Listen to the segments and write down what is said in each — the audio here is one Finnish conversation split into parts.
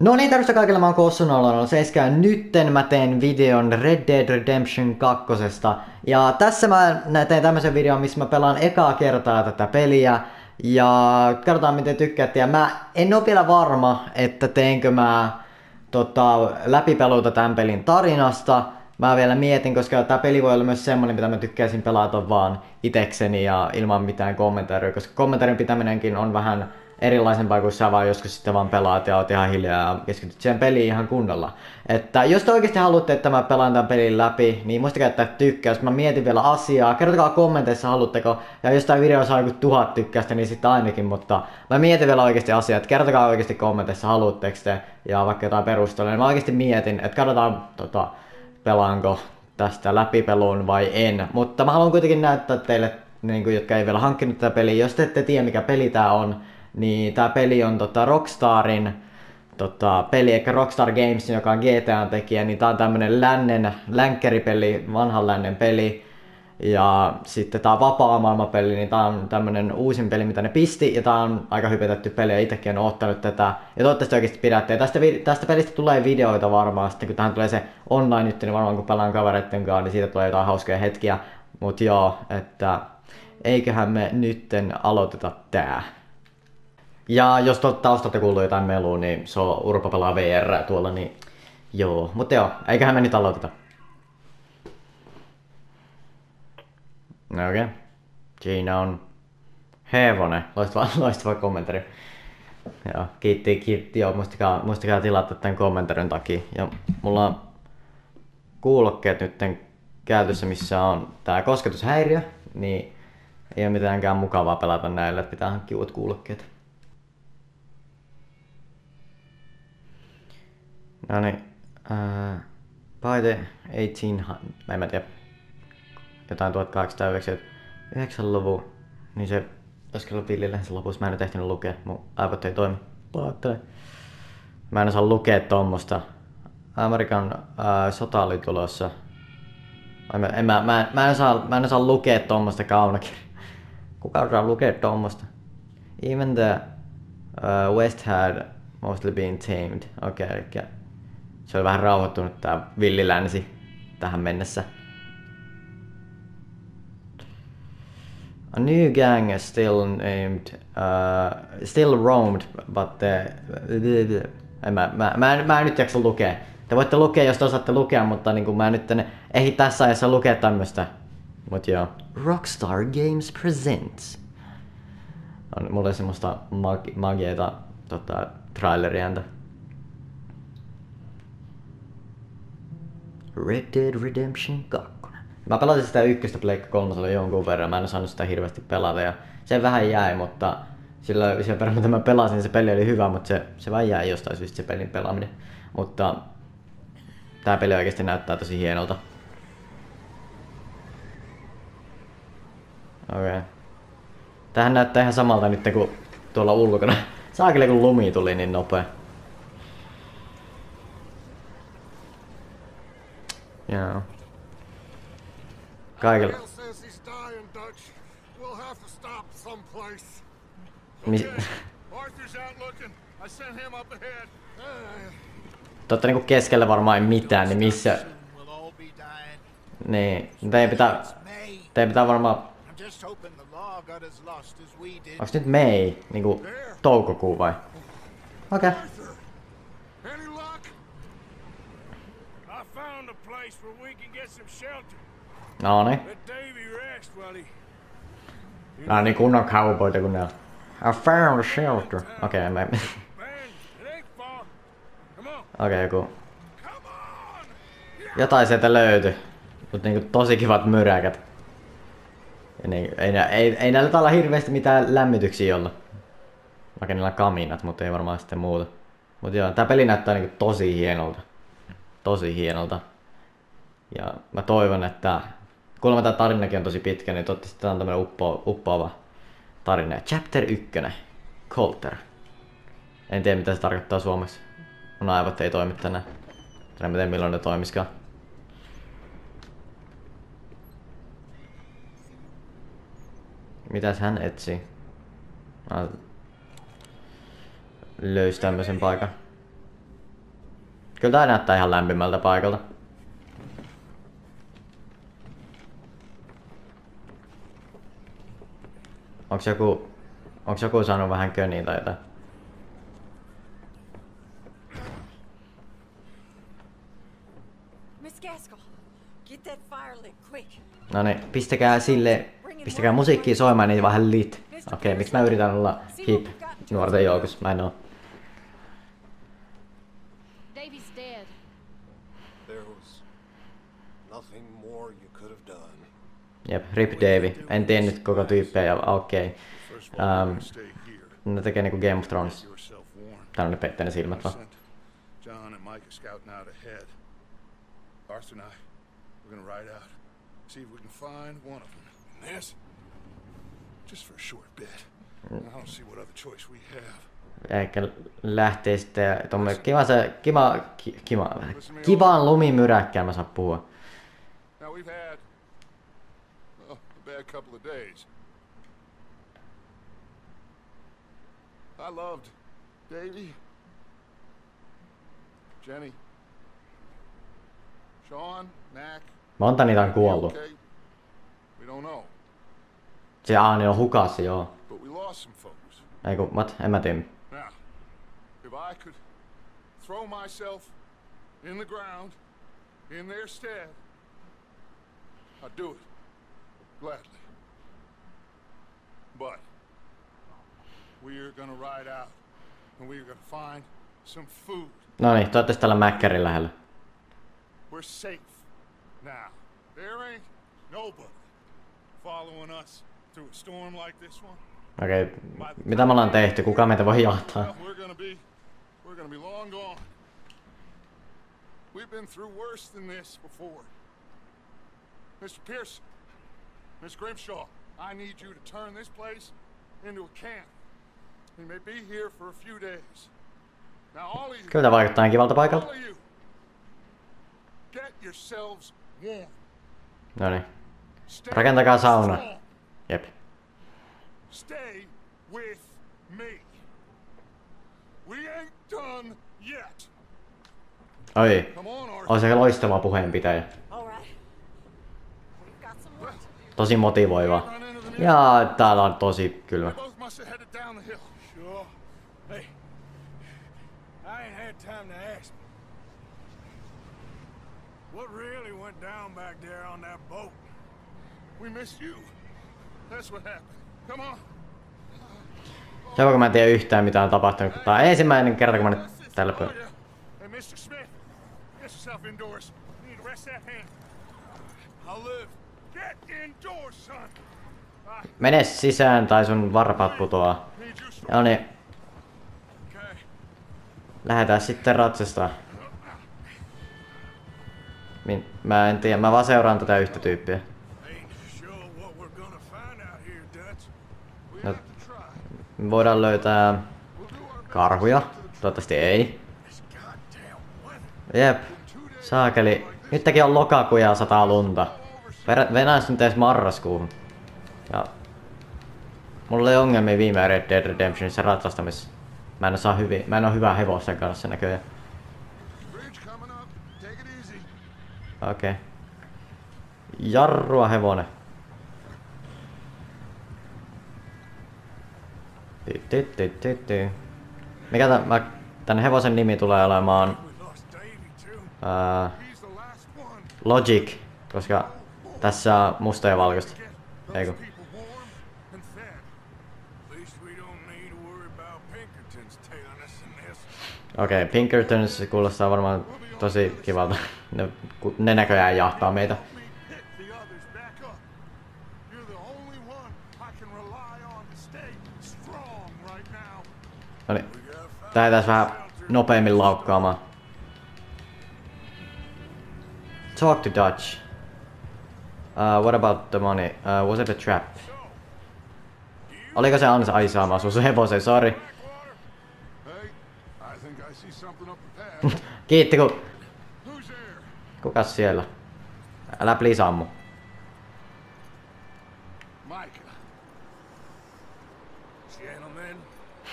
No niin, tervetuloa kaikille, mä oon Kossun 007 Nytten mä teen videon Red Dead Redemption 2. Ja tässä mä teen tämmöisen videon, missä mä pelaan ekaa kertaa tätä peliä. Ja katsotaan miten tykkäätte. Ja mä en oo vielä varma, että teenkö mä tota, läpipeluuta tämän pelin tarinasta. Mä vielä mietin, koska tämä peli voi olla myös semmonen, mitä mä tykkäisin pelata vaan itekseni ja ilman mitään kommentaaria, koska kommentaarin pitäminenkin on vähän erilaisempaa kuin sä vaan joskus sitten vaan pelaat ja oot ihan hiljaa ja keskityt siihen peliin ihan kunnolla. Että jos te oikeasti haluatte, että mä pelaan tämän pelin läpi, niin muistakaa että tykkäys. Mä mietin vielä asiaa. Kertokaa kommenteissa haluatteko. Ja jos tää video saa joku tuhat tykkäystä, niin sitten ainakin. Mutta mä mietin vielä oikeasti asiaa. Että kertokaa oikeasti kommenteissa haluatteko te. Ja vaikka jotain perustelua. Niin mä oikeasti mietin, että katsotaan tota, pelaanko tästä läpipeluun vai en. Mutta mä haluan kuitenkin näyttää teille, niin kuin, jotka ei vielä hankkinut tätä peliä. Jos te ette tiedä mikä peli tää on, niin tämä peli on tota Rockstarin tota, peli, eikä Rockstar Games, joka on GTA-tekijä, niin tämä on tämmönen lännen, länkkäripeli, vanhan lännen peli. Ja sitten tää vapaa maailmapeli, niin tää on tämmönen uusin peli, mitä ne pisti, ja tää on aika hypetetty peli, ja itsekin on ottanut tätä. Ja toivottavasti oikeasti pidätte. Ja tästä, tästä pelistä tulee videoita varmaan, sitten kun tähän tulee se online nyt, niin varmaan kun pelaan kavereitten kanssa, niin siitä tulee jotain hauskoja hetkiä. Mut joo, että eiköhän me nytten aloiteta tää. Ja jos tuolta taustalta kuuluu jotain melua, niin se on Urpa pelaa VR tuolla, niin joo. Mutta joo, eiköhän me nyt aloiteta. No okei. Okay. Siinä on hevonen. Loistava, loistava kommentari. Joo, kiitti, kiitti. Joo, muistakaa, muistakaa tilata tämän kommentarin takia. Ja mulla on kuulokkeet nyt käytössä, missä on tää kosketushäiriö, niin ei ole mitäänkään mukavaa pelata näillä, että pitää hankkia uut kuulokkeet. No niin. Uh, by the 1800, mä en mä tiedä, jotain 1899-luvun, niin se taisi olla villillä se lopussa. Mä en nyt ehtinyt lukea, mun aivot ei toimi. Paattele. Mä en osaa lukea tuommoista. Amerikan uh, sota oli tulossa. En, mä, mä, mä, en osaa, mä en osaa lukea tuommoista kaunakin. Kuka osaa lukea tuommoista? Even the uh, West had mostly been tamed. Okei, okay, eli se oli vähän rauhoittunut tää villilänsi tähän mennessä. A new gang is still named, uh, still roamed, but the, en mä, mä, mä, en, mä en nyt jaksa lukea. Te voitte lukea, jos te osaatte lukea, mutta niin mä nyt en ehdi tässä ajassa lukea tämmöstä. Mut joo. Rockstar Games Presents. On, mulla on semmoista mag- magieita tota, traileriääntä. Red Dead Redemption 2. Mä pelasin sitä ykköstä Pleikka kolmosella jonkun verran, mä en saanut sitä hirveästi pelata ja se vähän jäi, mutta sillä, sillä verran mitä mä pelasin, niin se peli oli hyvä, mutta se, se vähän jäi jostain syystä se pelin pelaaminen. Mutta tää peli oikeasti näyttää tosi hienolta. Okei. Okay. Tähän näyttää ihan samalta nyt kuin tuolla ulkona. Saakille kun lumi tuli niin nopea. Joo. Kaikilla. Totta niinku keskellä varmaan ei mitään, niin missä... Niin, teidän pitää... Teidän pitää varmaan... Onks nyt Mei? Niinku toukokuu vai? Okei. Okay. No niin. Nää on niin kunnon cowboyta kun ne on. I found a shelter. Okei, okay, mä... Okei, okay, joku... Jotain sieltä löytyi. Mut niinku tosi kivat myräkät. Ja niin, ei, ei, ei näillä olla hirveästi mitään lämmityksiä olla. Vaikka niillä on kaminat, mutta ei varmaan sitten muuta. Mut joo, tää peli näyttää niinku tosi hienolta. Tosi hienolta. Ja mä toivon, että kuulemma tämä tarinakin on tosi pitkä, niin toivottavasti tämä on tämmönen uppo, uppoava tarina. Chapter 1. Colter. En tiedä mitä se tarkoittaa suomeksi. Mun aivot ei toimi tänään. En tiedä milloin ne toimiskaan. Mitäs hän etsii? Mä löysi tämmösen paikan. Kyllä tää näyttää ihan lämpimältä paikalta. Onks joku... Onks joku saanut vähän köniä tai jotain? No niin, pistäkää sille... Pistäkää musiikkia soimaan niin vähän lit. Okei, okay, miksi mä yritän olla hip nuorten joukossa? Mä en oo. Davy's dead. There was nothing more you could have done. Jep, Rip Davy. En tiennyt koko tyyppiä ja okei. Okay. Um, ne tekee niinku Game of Thrones. Täällä on ne pettänyt silmät vaan. John and Mike are scouting out ahead. Arthur and I, we're gonna ride out. See if we can find one of them. And this, just for a short bit. I don't see what other choice we have. Ehkä lähtee sitten tuommoinen kiva se, kiva, ki, kiva, kivaan lumimyräkkään mä saan puhua. Now we've had bad couple of days. I loved Davy, Jenny, Sean, Mac. Monta niitä on kuollut. Okay? We don't know, Se Aani on hukassa, joo. but we lost some folks. Ei kun? En mä tiedä. Now, if I could throw myself in the ground in their stead, I'd do it gladly. But we're gonna ride out and we're gonna find some food. No niin, toivottavasti täällä Mäkkärin lähellä. We're safe now. There ain't nobody following us through a storm like this one. Okei, okay. mitä me ollaan tehty? Kuka meitä voi jahtaa? We're gonna be, we're gonna be long gone. We've been through worse than this before. Mr. Pearson, Miss Grimshaw, I need you to turn this place into a camp. We may be here for a few days. Now, all of you, Kyllä vaikuttaa kivalta all paikalta. of you, get yourselves warm. No niin, Rakentakaa sauna. jep. Stay with me. We ain't done yet. Oi, on se loistava puheenpitäjä. All right. We've got some work to do. Tosi motivoiva. Ja täällä on tosi kylmä. There on. Se kun mä en tiedä yhtään mitä on tapahtunut, kun tää on ensimmäinen kerta kun mä nyt tällä pö- yeah. Hey, Mr. Smith, get yourself indoors. Need to rest that hand. I'll live. Mene sisään tai sun varpaat putoaa. No niin, Okay. lähdetään sitten ratsastaa. Min, mä en tiedä, mä vaan seuraan tätä yhtä tyyppiä. No. voidaan löytää karhuja. Toivottavasti ei. Jep. Saakeli. Nytkin on lokakuu ja sataa lunta. Venäjässä nyt edes marraskuuhun. Ja... Mulla oli ongelmia viime Red Dead Redemptionissa ratsastamisessa. Mä en saa hyviä, mä en oo hyvä hevosen kanssa näköjään. Okei. Okay. Jarrua hevonen. Mikä tän, mä, tän hevosen nimi tulee olemaan ää. Logic, koska tässä on musta ja valkoista. Ei this. Okei, okay, Pinkertons kuulostaa varmaan tosi kivalta. Ne, ne näköjään jahtaa meitä. Me pick the others back up. You're the only one I can rely on to stay strong right now. No niin, tää tässä vähän nopeammin laukkaamaan. Talk to Dutch. Uh, what about the money? Uh, was it a trap? Oliko se ansa ai saama sun se hevosen, sorry. Hey, I think I see something up the path. Kiitti ku... Kukas siellä? Älä please ammu.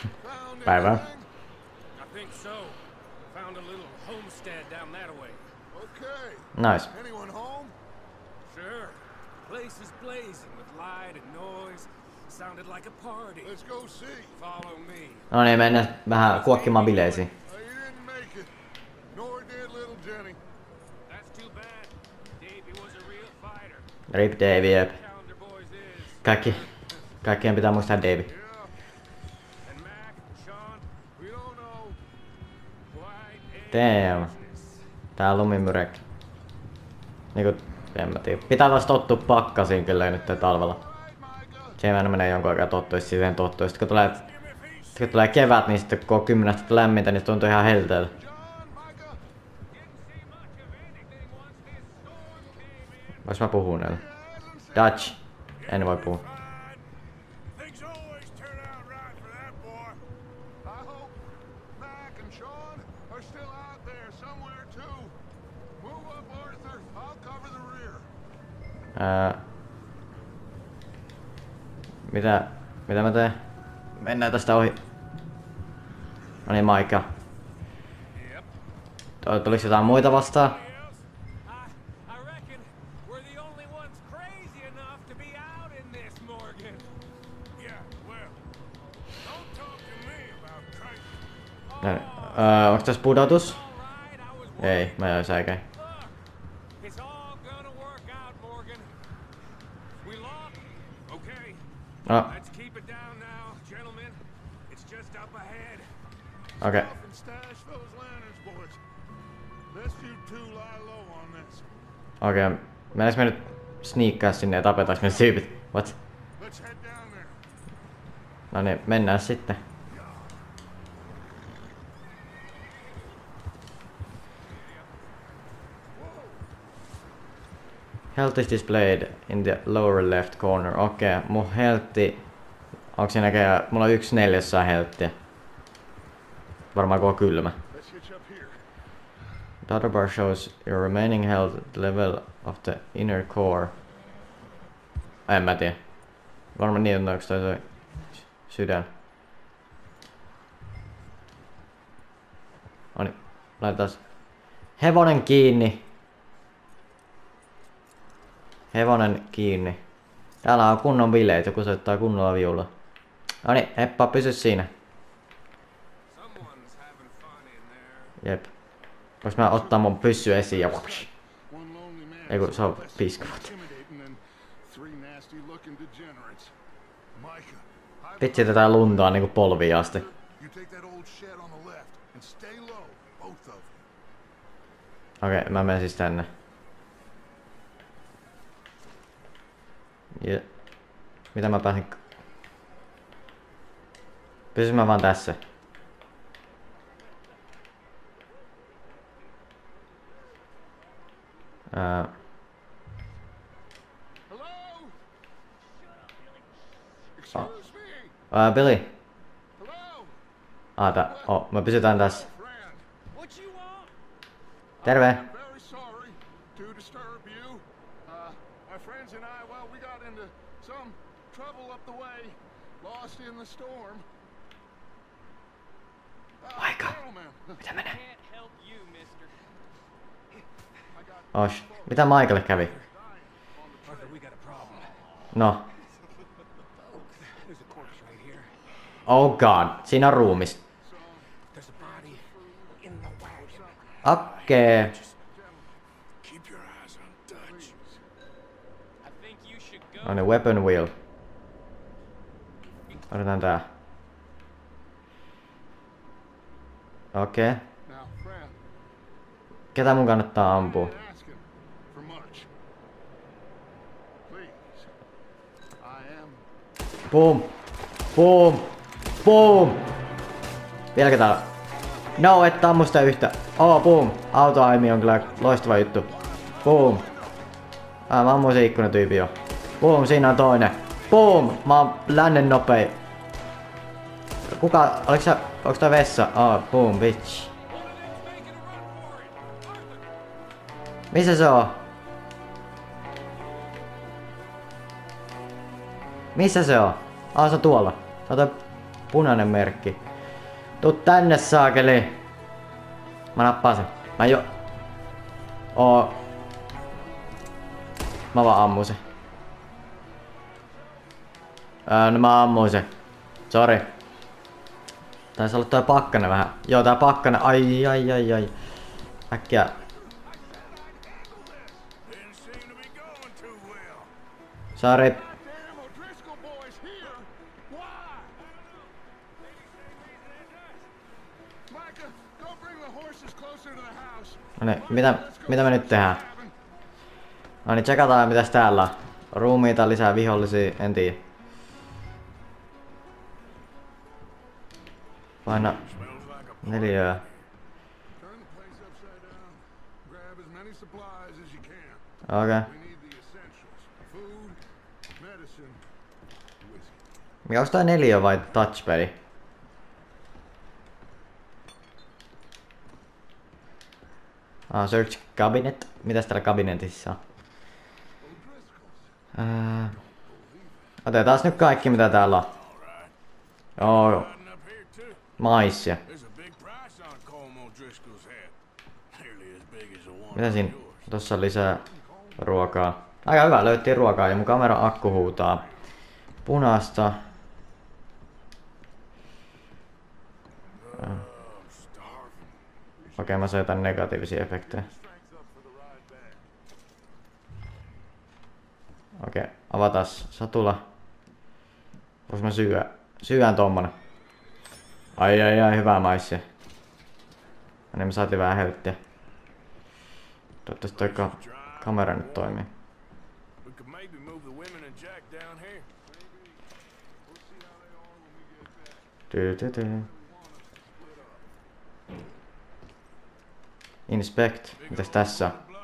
Päivää. anything? Place is blazing with light and noise. Sounded like a party. Let's go see. Follow me. No niin, mennään vähän kuokkimaan bileisiin. You didn't make it. Nor did little Jenny. That's too bad. Davey was a real fighter. Rip Davey, jep. Kaikki, kaikkien pitää muistaa Davey. Yeah. And Mac, Sean, We don't know. quite a Damn. Tää on lumimyrek. Niinku, en mä tiedä. Pitää taas tottua pakkasiin kyllä nyt talvella. Aina menee jonkun aikaa tottua siihen tottua. Sitten kun tulee, kun tulee kevät, niin sitten kun on 10 astetta lämmintä, niin tuntuu ihan in. Vois mä? Hasn't said Dutch. En voi puhua. Somewhere too. Ää, mitä, mitä mä teen? Mennään tästä ohi. No niin, Maika. Tuliko jotain muita vastaan? ää, onks tässä pudotus? All right, I was Ei, mä jäin säikäin. Okay, ahead. okei. Okei. Okay. Mennäänkö me nyt sniikkaa sinne ja tapetaanko me tyypit? What? No niin, mennään sitten. Health is displayed in the lower left corner. Okei, okay, mun healthi... Onko siinä näköjään... Mulla on yksi neljässä healthia. Varmaan kun on kylmä. Data bar shows your remaining health level of the inner core. En mä tiedä. Varmaan niin, onko toi se sydän. Noniin, laitetaan hevonen kiinni. Hevonen kiinni. Täällä on kunnon bileet, joku soittaa kunnolla viulua. Noniin, heppa, pysy siinä. Jep. Voinko mä ottaa mun pyssy esiin ja... One lonely man Ei kun is se on less piiskavut. intimidating than three nasty looking degenerates. Micah, I Vitsi tätä luntaa niinku polviin asti. Okei, okay, mä menen siis tänne. Ja... Mitä mä pääsen... Pysyn mä vaan tässä. Ää, Hello? Excuse me. ää, Billy. Hello? Ah, tää, oh, me pysytään tässä. Terve. I'm very sorry to disturb you. Uh, my friends and I, well, we got into some trouble up the way, lost in the storm. Uh, Aika. gentlemen, Mitä menee? Can't help you, mister. I got Osh. Mitä Michael kävi? Arthur, we got a problem. No. There's a corpse right here. Oh god. Siinä on ruumis. There's a body in the wagon. Okei. Okay. Keep your eyes on Dutch. I think No niin, weapon wheel. Otetaan tää. Okei. Okay. Ketä mun kannattaa ampua? Boom. Boom. Boom. Vieläkö täällä? No, et ammu sitä yhtä. Oh, boom. Autoaimi on kyllä loistava juttu. Boom. Ah, mä ammuin se ikkunatyypi jo. Boom, siinä on toinen. Boom. Mä oon lännen nopei. Kuka, oliks sä, onks tää vessa? Oh, boom, bitch. Missä se on? Missä se on? Ah, se on tuolla. Se on toi punainen merkki. Tuu tänne saakeli. Mä nappaan sen. Mä jo... Oo. Mä vaan ammun se. Öö, no mä ammuin se. Sori. Taisi olla toi pakkanen vähän. Joo, tää pakkanen. Ai, ai, ai, ai. Äkkiä. Sori. No niin, mitä, mitä me nyt tehdään? No niin, tsekataan mitäs täällä on. Ruumiita, lisää vihollisia, en tiedä. You can. Okei. Okay. Mikä onks tää neljä vai touchpadi? Ah, search cabinet. Mitäs täällä kabinetissa on? Ää... Otetaan nyt kaikki mitä täällä on. Joo, too. Maissia. Mitä siinä? Tossa on lisää ruokaa. Aika hyvä, löyttiin ruokaa ja mun kameran akku huutaa punaista. Starving. Okei, mä soitan negatiivisia efektejä. Okei, avataan satula. Vois mä syödä? Syön tommonen. Ai ai ai, hyvää maissia. No niin, me saatiin vähän helttiä. Toivottavasti toi ka- kamera nyt toimii. Tyy. Inspect. Mitäs tässä on?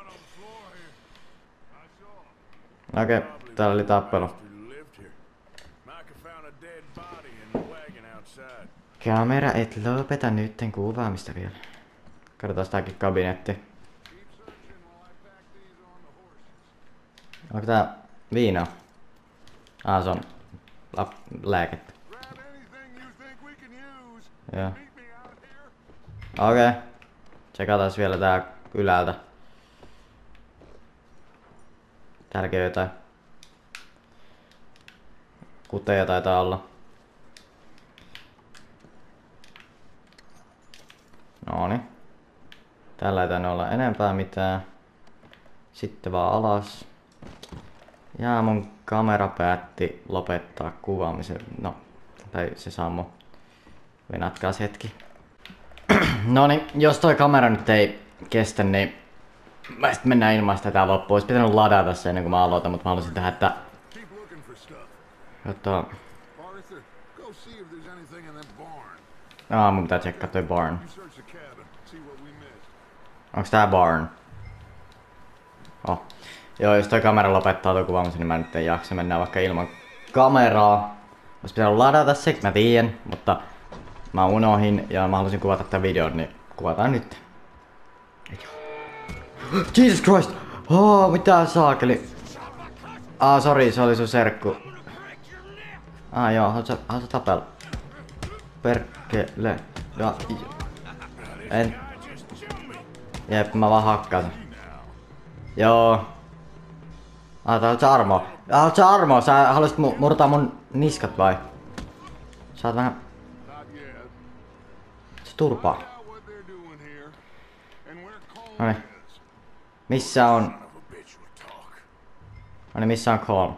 Okei, täällä oli tappelu. Who lived here? Micah found a dead body in the wagon outside. Kamera, et lopeta nytten kuvaamista vielä. Katsotaan tääkin kabinetti. Onko tää viina? Ah, se on lääkettä. Joo. Okei. Okay. Tsekataan vielä tää ylältä. On jotain. Kuteja taitaa olla. Nooni. Täällä ei tainnut olla enempää mitään. Sitten vaan alas. Ja mun kamera päätti lopettaa kuvaamisen. No, tai se sammu. Venatkaas hetki. No niin, jos toi kamera nyt ei kestä, niin mä sit mennään ilman sitä tää loppuun. Olisi pitänyt ladata se ennen kuin mä aloitan, mutta mä haluaisin tehdä, että jotta... Aa, mun pitää tsekkaa toi barn. You search the cabin, see what we missed. Onks tää barn? Oh. Joo, jos toi kamera lopettaa toi kuvaamisen, niin mä nyt en jaksa mennä vaikka ilman kameraa. Olisi pitänyt ladata se, mä tiedän, mutta mä unohin ja mä halusin kuvata tämän videon, niin kuvataan nyt. Jesus Christ! Oh, mitä saakeli? Ah, sorry, se oli sun serkku. Ah, joo, haluat sä, haluat sä tapella? Perkele. Ja, en, Jep, mä vaan hakkaan. Joo. Ah, tää on Armo. Ah, se Armo, sä haluaisit mu- murtaa mun niskat vai? Sä oot vähän... Se turpaa. Alright. is. Missä on... Son of a bitch will talk. No niin, missä on Colm?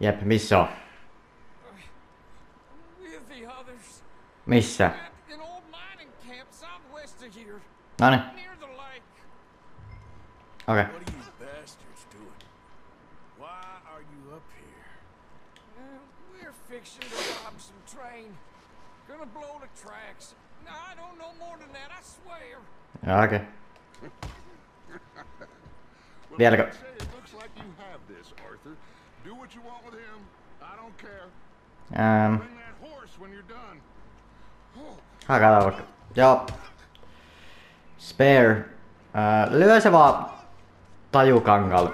Jep, missä on? Missä? Here. No niin, Near the lake. What are you bastards doing? Why are you up here? Uh, we're fixing to rob some train. Gonna blow the tracks. No, I don't know more than that, I swear. Joo, okei. Well, Vieläkö? like I say, it looks like you have this, Arthur. Do what you want with him. I don't care. Ähm, Bring that horse when you're done. Oh, hakataan vaikka. Joo. Spare. Äh, lyö se vaan tajukangalle.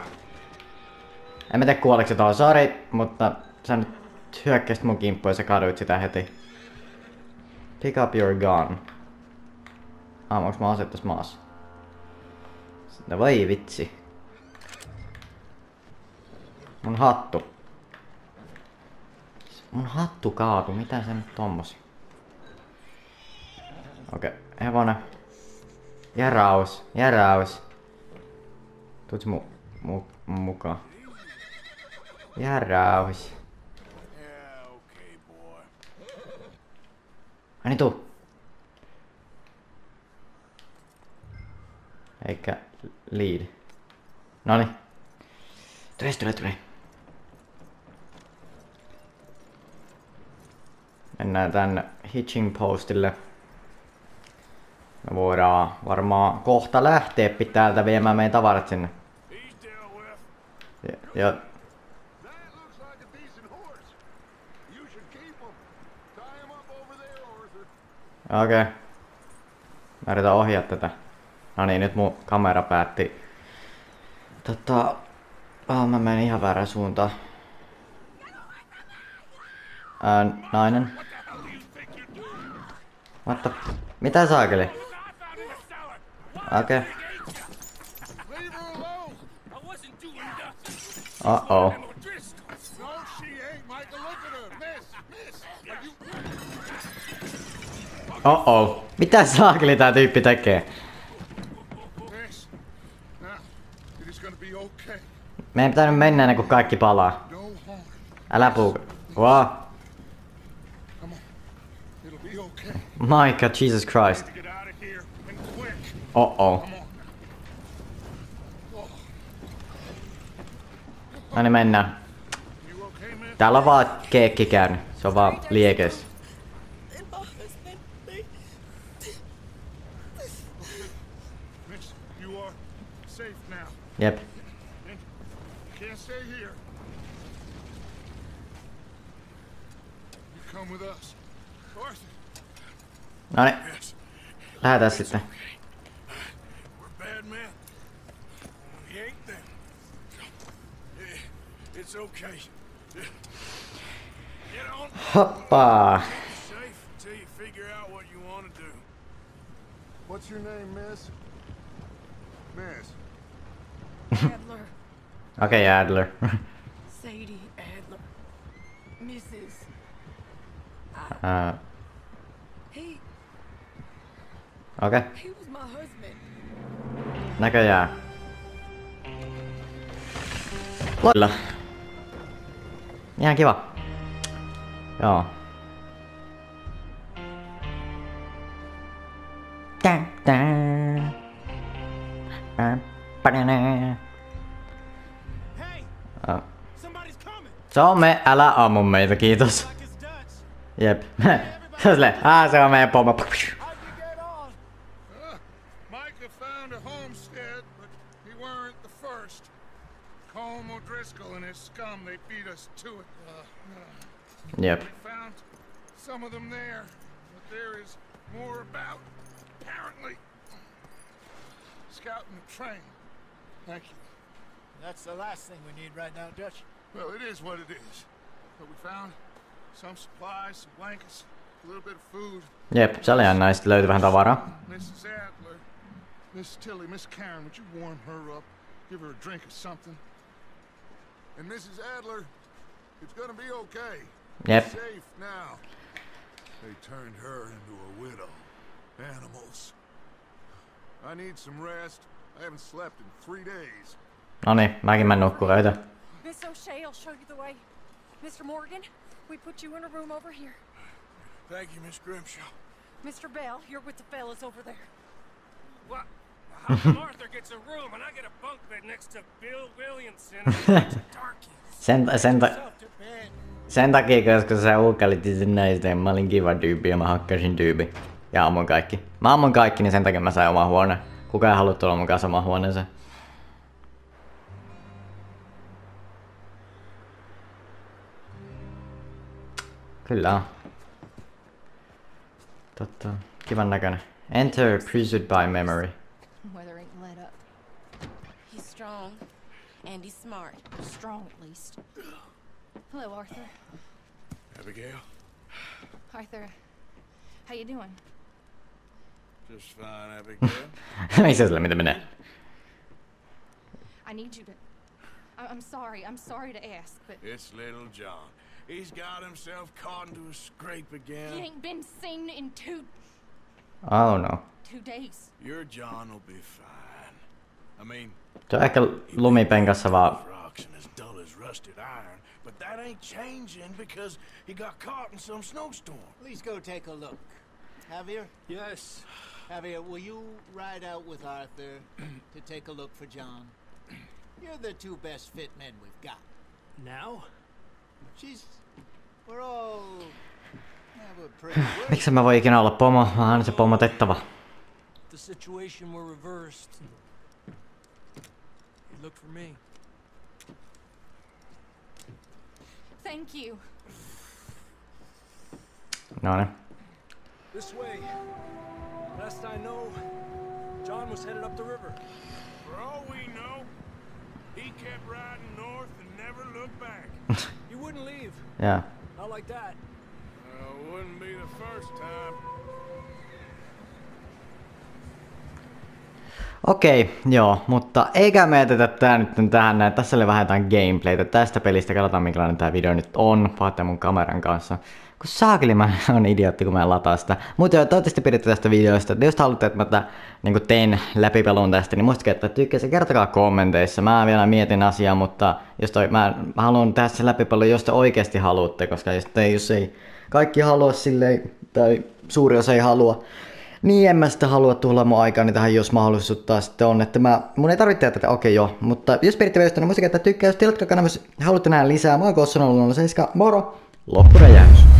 En mä tiedä kuoliko se tuohon, sori, mutta sä nyt hyökkäsit mun kimppuun ja sä kaduit sitä heti. Pick up your gun. Ah, onks mä asettas maassa? No voi vitsi. Mun hattu. Mun hattu kaatu, mitä se nyt tommos? Okei, okay. hevonen. Järaus, järaus. Tuut mu, mu, mukaan. Järaus. Ai niin tuu. Eikä lead. Noni. Tule, tule, tule. Mennään tänne hitching postille. Me voidaan varmaan kohta lähteä pitää täältä viemään meidän tavarat sinne. Ja, ja. Okei. Okay. Mä yritän ohjaa tätä. No niin, nyt mun kamera päätti. Tota... Oh, mä menen ihan väärään suuntaan. Ää, nainen. What. Mitä saakeli? I found in the cellar. Okei. Okay. Miss. Are you... Oh-oh. Mitä saakeli tää tyyppi tekee? Meidän pitää nyt mennä ennen kuin kaikki palaa. Älä puuka. Wow. My god, Jesus Christ. To get out of here and Come on. No niin, mennään. Täällä on vaan keekki käynyt. Se on vaan liekeissä. And my husband, they, Miss, It's okay. Get on Hoppaa. safe until you figure out what you want to do. What's your name, miss? Miss. Adler, okay, Adler. Sadie Adler, Mrs. Ää, uh. He, okay. he was my husband. näköjään. Loilla. Ihan kiva. Joo. Tää, tää. Me, älä ammu meitä, kiitos. Jep. Se on silleen, ah, se on meidän pommo. Jep. we found some of them there, but there is more about, apparently. Scouting the train. Thank you. That's the last thing we need right now, Dutch. Well, it is what it is. But we found some supplies, some blankets, a little bit of food. Jep, se oli ihan nice, löytyi vähän tavaraa. Mrs. Adler, Miss Tilly, Miss Karen, would you warm her up? Give her a drink or something? And Mrs. Adler, it's gonna be okay. Yep. Safe now. They turned her into a widow. Animals. I need some rest. I haven't slept in three days. No niin, mäkin menen nukkuun öitä. Miss O'Shea I'll show you the way. Mr. Morgan, we put you in a room over here. Thank you, Miss Grimshaw. Mr. Bell, you're with the fellas over there. What? How Arthur gets a room and I get a bunk bed next to Bill Williamson and a bunch of darkies? Sen, takia, koska sä uhkailit sen naisten, mä olin kiva tyyppi ja mä hakkasin tyyppi. Ja ammun kaikki. Mä ammun kaikki, niin sen takia mä sain oman huoneen. Kuka ei halua tulla mukaan samaan huoneeseen. Kyllä on. Totta. Kivan näköinen. Enter pursued by memory. Weather ain't let up. He's strong and he's smart. Strong at least. Hello, Arthur. Abigail? Arthur, how you doing? Just fine, Abigail. he says, let me sillä mitä I need you to. I- I'm sorry. I'm sorry to ask, but It's little John. He's got himself caught into a scrape again. he ain't been seen in two Oh no. two days. Your John will be fine. I mean, Se on ehkä lumipenkassa vaan. Rocks and as dull as rusted iron, but that ain't changing because he got caught in some snowstorm. Please go take a look. Javier? Yes. Javier, will you ride out with Arthur to take a look for John? You're the two best fit men we've got. Now? She's. We're all. Yeah, we're pretty. We're Miksi mä voi ikinä olla pomo? Mä oon aina se pomotettava. The situation were reversed. You look for me. Thank you. No niin. This way. Last I know, John was headed up the river. For all we know, he kept riding north and never looked back. you wouldn't leave. Yeah. Not like that. Uh, wouldn't be the first time. Okei, joo, mutta eikä me jätetä tää nyt tähän näin. Tässä oli vähän jotain gameplaytä tästä pelistä. Katsotaan minkälainen tää video nyt on. Paatte mun kameran kanssa. Kun saakeli mä on idiootti, kun mä en lataa sitä. Mutta joo, toivottavasti piditte tästä videosta. Jos haluatte, että mä tätä, niin teen läpipelun tästä, niin muistakaa, että tykkäsi. Kertokaa kommenteissa. Mä vielä mietin asiaa, mutta jos toi, mä, mä haluan tehdä sen läpipelun, jos te oikeasti haluatte. Koska jos, te, jos ei kaikki halua silleen, tai suuri osa ei halua, niin en mä sitä halua tuhlaa mun aikaani tähän, jos mahdollisuutta sitten on, että mä, mun ei tarvitse tätä, okei joo, mutta jos piditte videosta, niin muistakaa, että tykkää, jos tilatkaa kanavassa haluatte nähdä lisää, mä oon Kosson 007, moro, loppuräjäys.